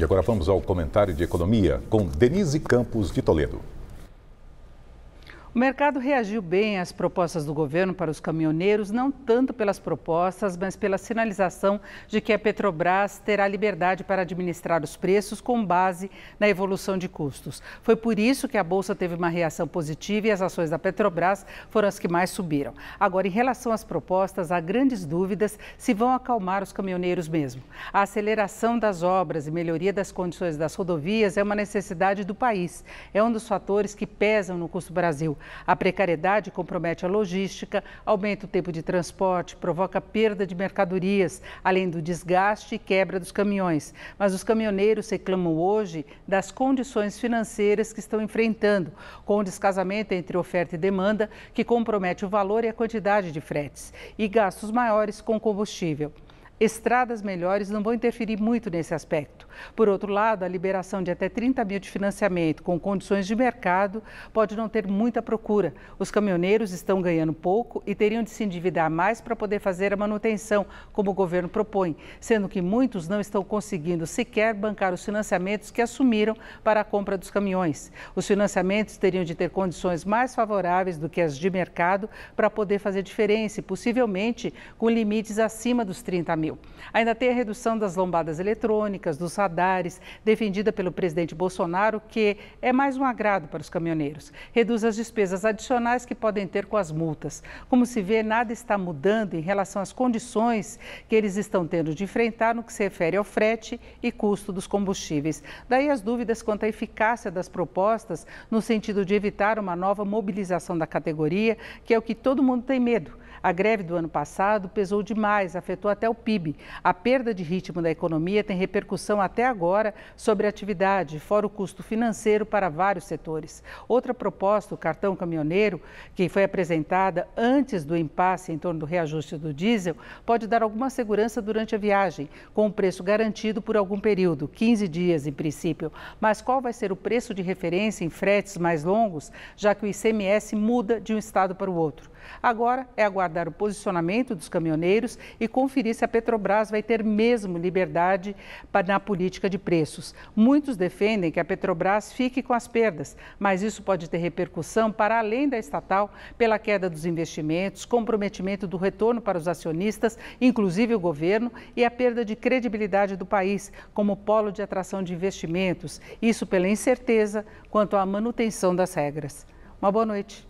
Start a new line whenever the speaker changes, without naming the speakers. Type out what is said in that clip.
E agora vamos ao comentário de economia com Denise Campos de Toledo.
O mercado reagiu bem às propostas do governo para os caminhoneiros, não tanto pelas propostas, mas pela sinalização de que a Petrobras terá liberdade para administrar os preços com base na evolução de custos. Foi por isso que a bolsa teve uma reação positiva e as ações da Petrobras foram as que mais subiram. Agora, em relação às propostas, há grandes dúvidas se vão acalmar os caminhoneiros mesmo. A aceleração das obras e melhoria das condições das rodovias é uma necessidade do país. É um dos fatores que pesam no custo Brasil. A precariedade compromete a logística, aumenta o tempo de transporte, provoca perda de mercadorias, além do desgaste e quebra dos caminhões. Mas os caminhoneiros reclamam hoje das condições financeiras que estão enfrentando, com o descasamento entre oferta e demanda, que compromete o valor e a quantidade de fretes, e gastos maiores com combustível. Estradas melhores não vão interferir muito nesse aspecto. Por outro lado, a liberação de até 30 mil de financiamento com condições de mercado pode não ter muita procura. Os caminhoneiros estão ganhando pouco e teriam de se endividar mais para poder fazer a manutenção, como o governo propõe, sendo que muitos não estão conseguindo sequer bancar os financiamentos que assumiram para a compra dos caminhões. Os financiamentos teriam de ter condições mais favoráveis do que as de mercado para poder fazer diferença e possivelmente com limites acima dos 30 mil. Ainda tem a redução das lombadas eletrônicas, dos radares, defendida pelo presidente Bolsonaro, que é mais um agrado para os caminhoneiros. Reduz as despesas adicionais que podem ter com as multas. Como se vê, nada está mudando em relação às condições que eles estão tendo de enfrentar no que se refere ao frete e custo dos combustíveis. Daí as dúvidas quanto à eficácia das propostas no sentido de evitar uma nova mobilização da categoria, que é o que todo mundo tem medo. A greve do ano passado pesou demais, afetou até o PIB. A perda de ritmo da economia tem repercussão até agora sobre a atividade, fora o custo financeiro para vários setores. Outra proposta, o cartão caminhoneiro, que foi apresentada antes do impasse em torno do reajuste do diesel, pode dar alguma segurança durante a viagem, com o preço garantido por algum período, 15 dias em princípio. Mas qual vai ser o preço de referência em fretes mais longos, já que o ICMS muda de um estado para o outro? Agora é aguardar o posicionamento dos caminhoneiros e conferir se a Petrobras vai ter mesmo liberdade na política de preços. Muitos defendem que a Petrobras fique com as perdas, mas isso pode ter repercussão para além da estatal pela queda dos investimentos, comprometimento do retorno para os acionistas, inclusive o governo, e a perda de credibilidade do país como polo de atração de investimentos. Isso pela incerteza quanto à manutenção das regras. Uma boa noite.